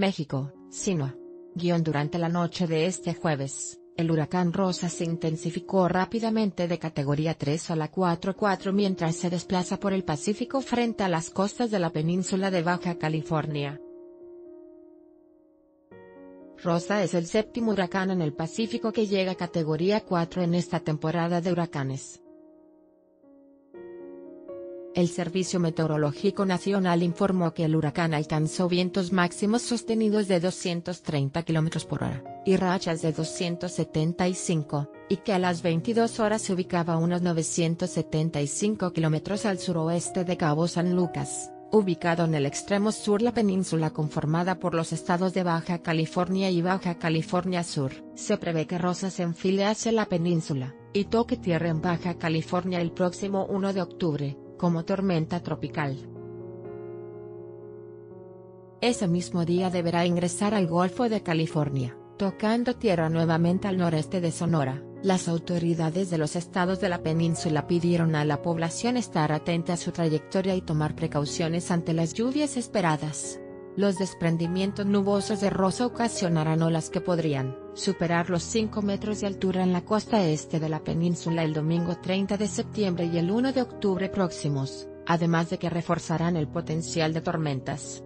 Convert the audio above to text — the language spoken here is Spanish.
México, Sinua. Guión durante la noche de este jueves, el huracán Rosa se intensificó rápidamente de categoría 3 a la 4-4 mientras se desplaza por el Pacífico frente a las costas de la península de Baja California. Rosa es el séptimo huracán en el Pacífico que llega a categoría 4 en esta temporada de huracanes. El Servicio Meteorológico Nacional informó que el huracán alcanzó vientos máximos sostenidos de 230 km por hora, y rachas de 275, y que a las 22 horas se ubicaba a unos 975 km al suroeste de Cabo San Lucas, ubicado en el extremo sur la península conformada por los estados de Baja California y Baja California Sur. Se prevé que Rosa se enfile hacia la península, y toque tierra en Baja California el próximo 1 de octubre como tormenta tropical. Ese mismo día deberá ingresar al Golfo de California, tocando tierra nuevamente al noreste de Sonora. Las autoridades de los estados de la península pidieron a la población estar atenta a su trayectoria y tomar precauciones ante las lluvias esperadas. Los desprendimientos nubosos de Rosa ocasionarán olas que podrían superar los 5 metros de altura en la costa este de la península el domingo 30 de septiembre y el 1 de octubre próximos, además de que reforzarán el potencial de tormentas.